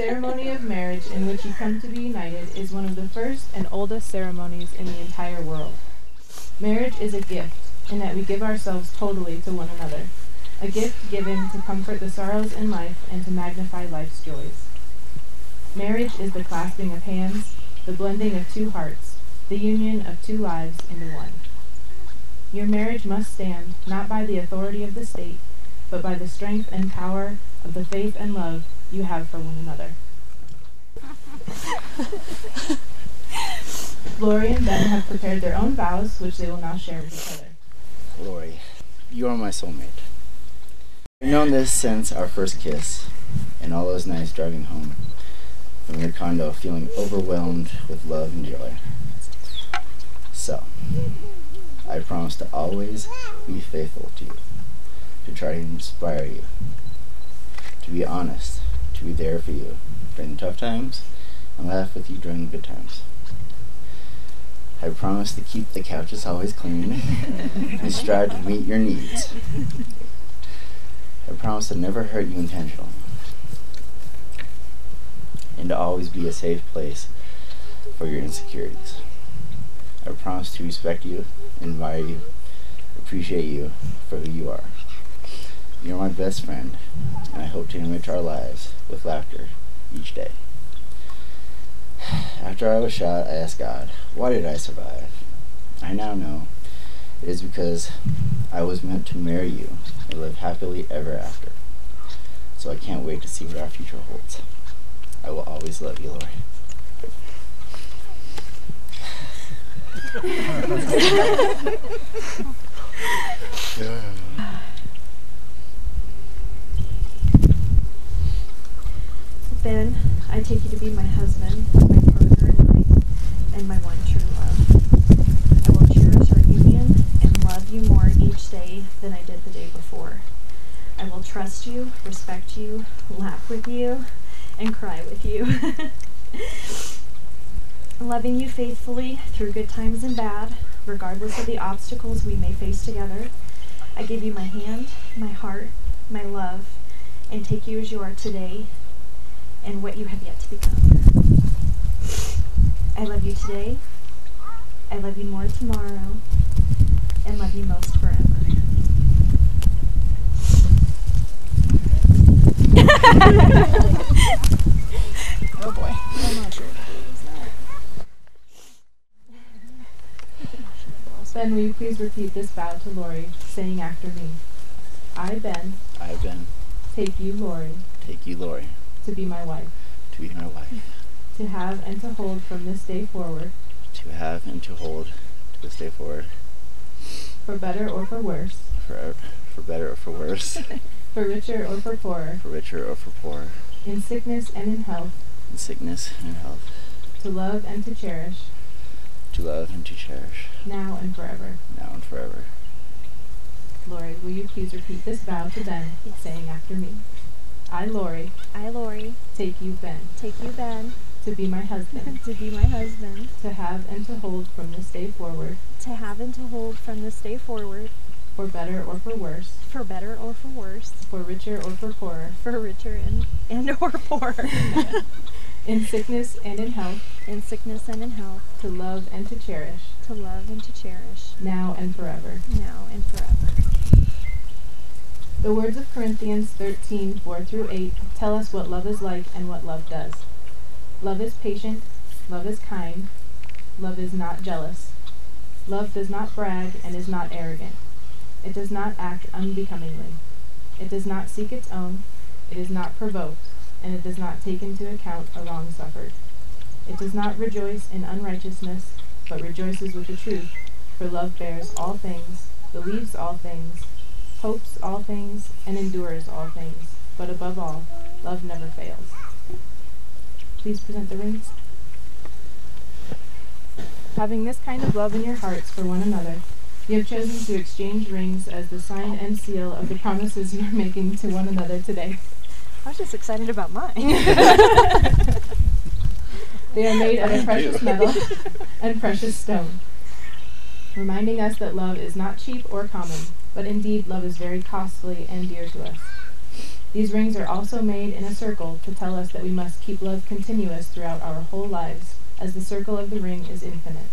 ceremony of marriage in which you come to be united is one of the first and oldest ceremonies in the entire world. Marriage is a gift in that we give ourselves totally to one another, a gift given to comfort the sorrows in life and to magnify life's joys. Marriage is the clasping of hands, the blending of two hearts, the union of two lives into one. Your marriage must stand not by the authority of the state, but by the strength and power of the faith and love you have for one another. Lori and Ben have prepared their own vows, which they will now share with each other. Lori, you are my soulmate. I've known this since our first kiss and all those nights driving home from your condo feeling overwhelmed with love and joy. So, I promise to always be faithful to you, to try to inspire you, to be honest, to be there for you during the tough times, and laugh with you during the good times. I promise to keep the couches always clean and strive to meet your needs. I promise to never hurt you intentionally and to always be a safe place for your insecurities. I promise to respect you, admire you, appreciate you for who you are. You're my best friend, and I hope to enrich our lives with laughter each day. After I was shot, I asked God, why did I survive? I now know it is because I was meant to marry you and live happily ever after. So I can't wait to see what our future holds. I will always love you, Lori. Ben, I take you to be my husband, my partner in life, and my one true love. I will cherish our union and love you more each day than I did the day before. I will trust you, respect you, laugh with you, and cry with you. Loving you faithfully through good times and bad, regardless of the obstacles we may face together. I give you my hand, my heart, my love, and take you as you are today and what you have yet to become. I love you today. I love you more tomorrow. And love you most forever. Oh boy. I'm not sure what to do with this now. Ben, will you please repeat this vow to Lori, saying after me? I, Ben, I, Ben, take you, Lori, take you, Lori, to be my wife, to be my wife, to have and to hold from this day forward, to have and to hold to this day forward, for better or for worse, for, for better or for worse, for richer or for poorer, for richer or for poorer, in sickness and in health, in sickness and in health, to love and to cherish, to love and to cherish, now and forever. now and forever. Lori, will you please repeat this vow to them, saying after me? I, Lori, I, Lori, take you, Ben, take you, Ben, to be my husband, to be my husband, to have and to hold from this day forward, to have and to hold from this day forward, for better or for worse, for better or for worse, for richer or for poorer, for richer and, and or poorer, in sickness and in health, in sickness and in health, to love and to cherish, to love and to cherish, now and forever. now and forever. The words of Corinthians 13, 4 through 8 tell us what love is like and what love does. Love is patient, love is kind, love is not jealous. Love does not brag and is not arrogant. It does not act unbecomingly. It does not seek its own, it is not provoked, and it does not take into account a wrong suffered. It does not rejoice in unrighteousness, but rejoices with the truth, for love bears all things, believes all things, hopes all things, and endures all things. But above all, love never fails. Please present the rings. Having this kind of love in your hearts for one another, you have chosen to exchange rings as the sign and seal of the promises you are making to one another today. I was just excited about mine. They are made of a precious metal and precious stone, reminding us that love is not cheap or common, but indeed love is very costly and dear to us. These rings are also made in a circle to tell us that we must keep love continuous throughout our whole lives, as the circle of the ring is infinite.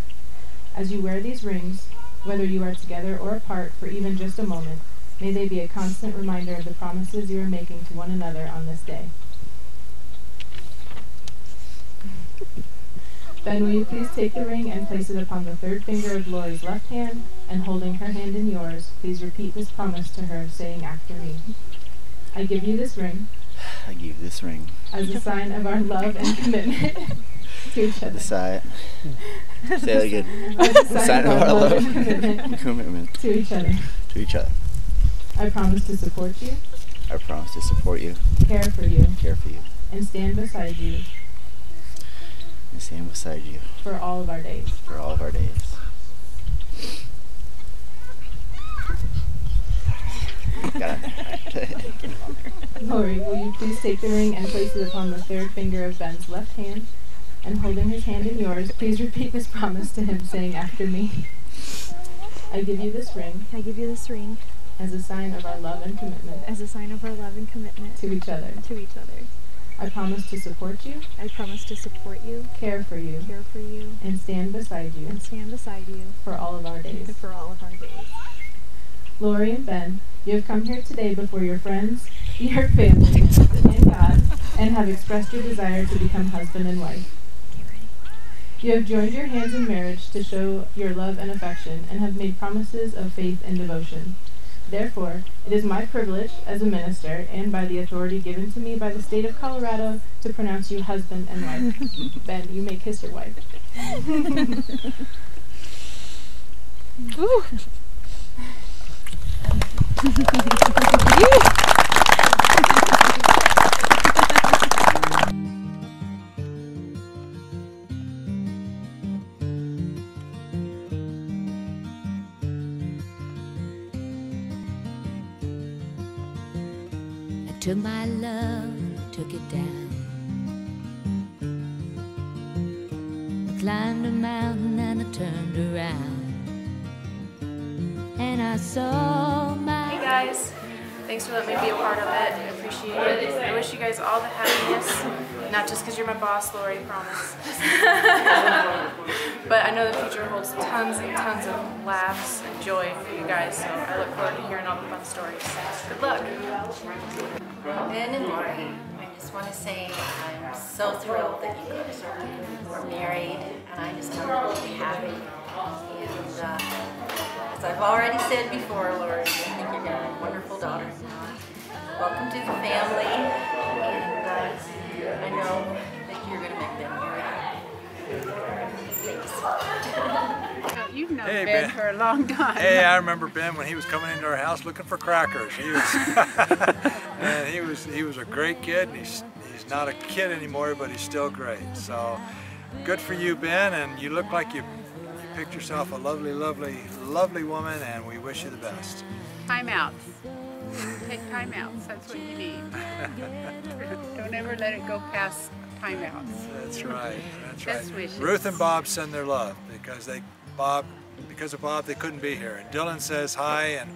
As you wear these rings, whether you are together or apart for even just a moment, may they be a constant reminder of the promises you are making to one another on this day. Ben, will you please take the ring and place it upon the third finger of Lori's left hand, and holding her hand in yours, please repeat this promise to her, saying after me. I give you this ring I give you this ring. as a sign of our love and commitment to each other. The side. Say that again. As a sign of our love and commitment and commitment to each other. to each other. I promise to support you, I promise to support you, care for you, care for you, and stand beside you and stand beside you for all of our days. for all of our days. Lori, will you please take the ring and place it upon the third finger of Ben's left hand? And holding his hand in yours, please repeat this promise to him, saying after me. I give you this ring I give you this ring as a sign of our love and commitment as a sign of our love and commitment to each other. to each other. I promise to support you, I promise to support you, care for you, care for you, and stand beside you and stand beside you for all of our days. for all of our days. Lori and Ben, you have come here today before your friends, your family, and God, and have expressed your desire to become husband and wife. You have joined your hands in marriage to show your love and affection, and have made promises of faith and devotion. Therefore, it is my privilege as a minister, and by the authority given to me by the state of Colorado, to pronounce you husband and wife. ben, you may kiss your wife. I took my love, took it down. I climbed a mountain and I turned around. And I saw my Hey guys, thanks for letting me be a part of it. I appreciate it. I wish you guys all the happiness, not just because you're my boss, Lori, promise. but I know the future holds tons and tons of laughs joy for you guys, so I look forward to hearing all the fun stories. Good luck. Ben and Lori, I just want to say I'm so thrilled that you guys are, married, and I just to be happy. And uh, as I've already said before, Lori, I think you're going a wonderful daughter. Welcome to the family, and uh, I know that you're going to make them very happy. Thanks. You've known Hey, Ben, Ben. for a long time. Hey, I remember Ben when he was coming into our house looking for crackers. He was, and he was he was a great kid. And he's he's not a kid anymore, but he's still great. So, good for you, Ben. And you look like you you picked yourself a lovely, lovely, lovely woman. And we wish you the best. Time Timeouts. Take timeouts. That's what you need. Don't ever let it go past timeouts. That's right. That's Best right. wishes. Ruth and Bob send their love because they Bob because of Bob they couldn't be here. And Dylan says hi and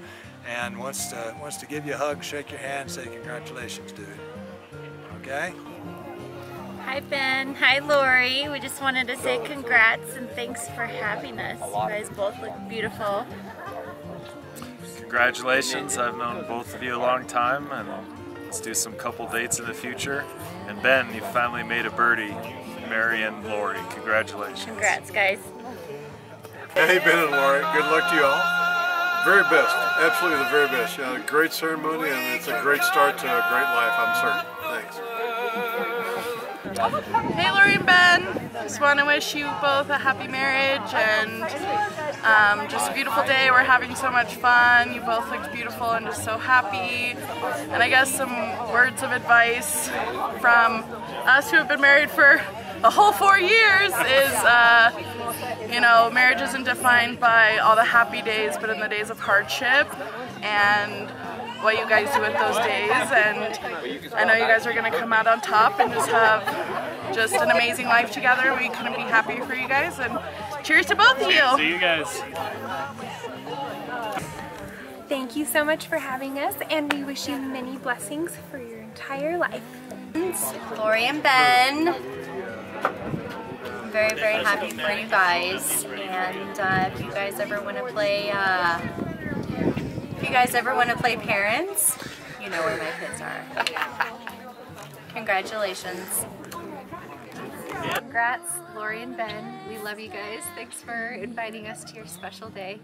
and wants to wants to give you a hug, shake your hand, say congratulations, dude. Okay. Hi Ben, hi Lori. We just wanted to say congrats and thanks for having us. You guys both look beautiful. Congratulations, I've known both of you a long time and let's do some couple dates in the future. And Ben, you finally made a birdie, Mary and Lori. Congratulations. Congrats guys. Hey, Ben and Lori, good luck to you all. Very best, absolutely the very best. You had a great ceremony and it's a great start to a great life, I'm certain. Thanks. Hey Lori and Ben, just want to wish you both a happy marriage and um, just a beautiful day. We're having so much fun. You both looked beautiful and just so happy. And I guess some words of advice from us who have been married for a whole four years is, uh, you know, marriage isn't defined by all the happy days, but in the days of hardship. And what you guys do with those days and I know you guys are going to come out on top and just have just an amazing life together. We couldn't be happier for you guys and cheers to both of you. See you guys. thank you so much for having us, and we wish you many blessings for your entire life. Lori and Ben. Very, very happy for you guys. And uh, if you guys ever want to play, uh, if you guys ever want to play parents, you know where my kids are. Congratulations. Congrats, Lori and Ben. We love you guys. Thanks for inviting us to your special day.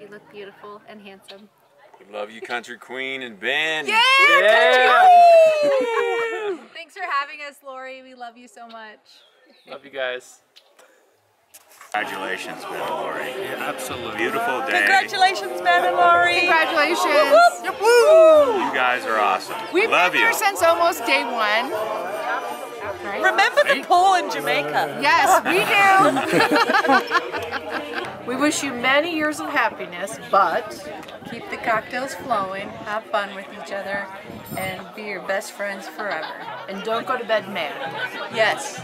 You look beautiful and handsome. We love you, Country Queen and Ben. Yeah, Thanks for having us, Lori. We love you so much. Love you guys. Congratulations, Ben and Lori. Yeah, absolutely. Beautiful day. Congratulations, Ben and Lori. Congratulations. You guys are awesome. We've Love been you. here since almost day one. Remember the pool in Jamaica? Yes, we do. we wish you many years of happiness, but keep the cocktails flowing, have fun with each other, and be your best friends forever. And don't go to bed mad. Yes,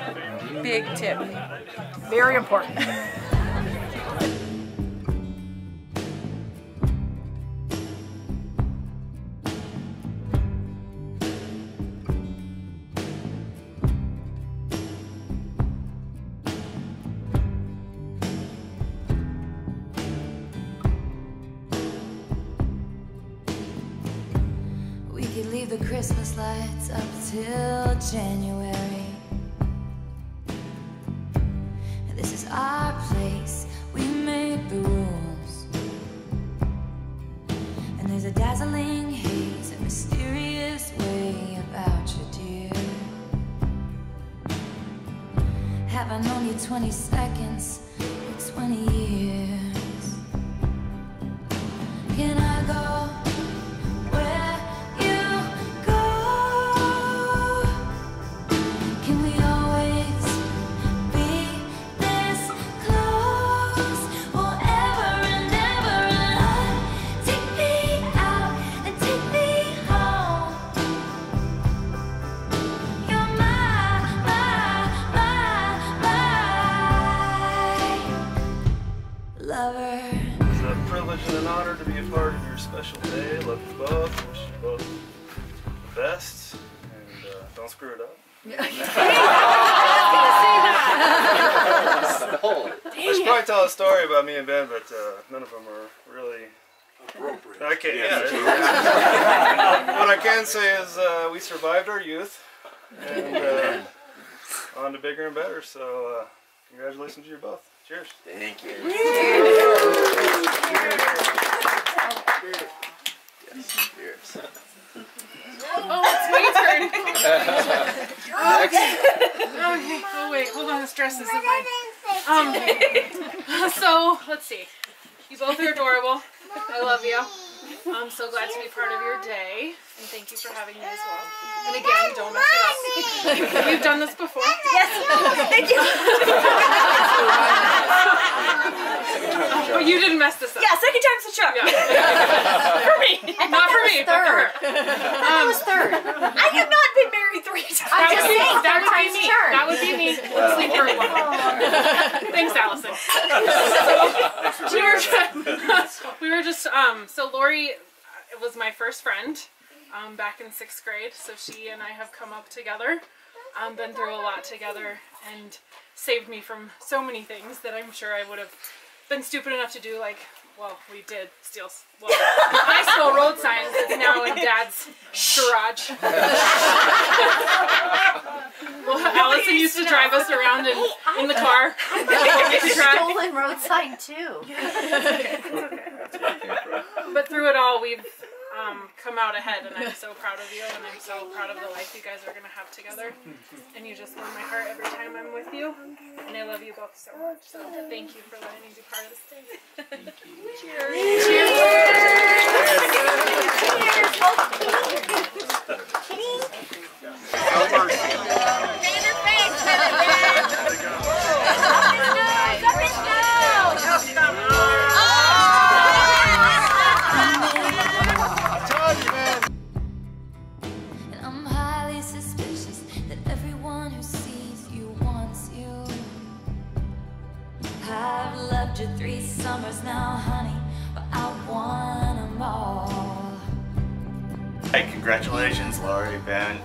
big tip. Very important. Leave the Christmas lights up till January. This is our place, we make the rules. And there's a dazzling haze, a mysterious way about you, dear. Have I known you 20 seconds or 20 years? Can I lover. It's a privilege and an honor to be a part of your special day. Love you both. Wish you both the best. And uh, don't screw it up. I should probably tell a story about me and Ben, but uh, none of them are really appropriate. I can't. Yeah. what I can say is uh, we survived our youth, and uh, on to bigger and better. So uh, congratulations to you both. Cheers. Thank you. Yes, cheers. Oh, it's my turn. Next. okay. Oh wait, hold on. This dress isn't mine. Um. So let's see. You both are adorable. I love you. I'm so glad to be part of your day, and thank you for having me as well. And again, don't mess it up. We've done this before. Yes. Thank you. But you didn't mess this up. Yeah, second time's the charm. for me. Not for me, but for her. I was third. I have not been married three times. That would be, saying, that would be me. charm. That would be me. Wow. Sleep. Thanks, Allison. So, we were, we were just um. So Lori was my first friend, um, back in sixth grade. So she and I have come up together, um, been through a lot together, and saved me from so many things that I'm sure I would have been stupid enough to do. Like, well, we did steal. s- Well, I stole road signs. It's now in Dad's garage. Well, Allison used to drive us around in, in the car. Stolen road sign too. But through it all, we've um, come out ahead, and I'm so proud of you, and I'm so proud of the life you guys are going to have together. And you just warm my heart every time I'm with you, and I love you both so much. So thank you for letting me be part of this day. Cheers! And congratulations, Lori, Ben.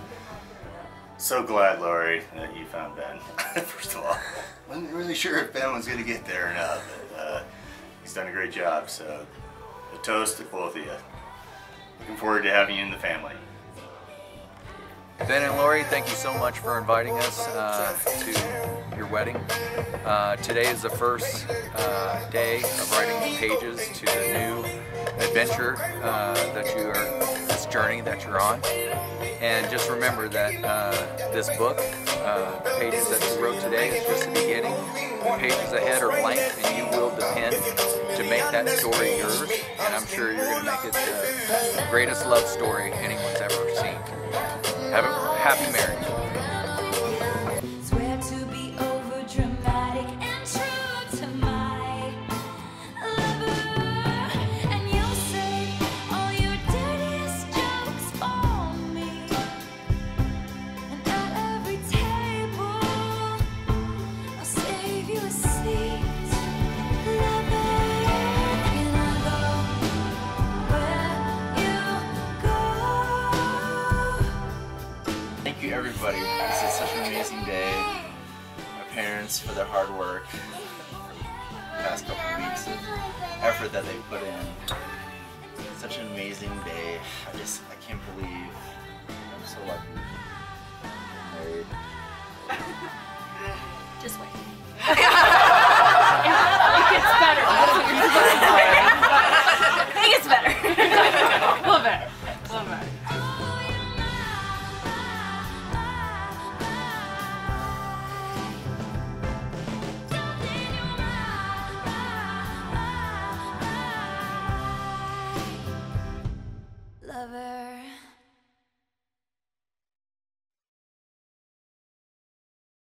So glad, Lori, that you found Ben. First of all, wasn't really sure if Ben was going to get there or not, but uh, he's done a great job. So, a toast to both of you. Looking forward to having you in the family. Ben and Lori, thank you so much for inviting us uh, to your wedding. Uh, today is the first uh, day of writing the pages to the new adventure uh, that you are, this journey that you're on. And just remember that uh, this book, uh, pages that you wrote today is just the beginning. The pages ahead are blank and you will depend to make that story yours. And I'm sure you're going to make it the greatest love story anyone's ever seen. Have a happy marriage. believe I'm so lucky. I'm married. Just wait.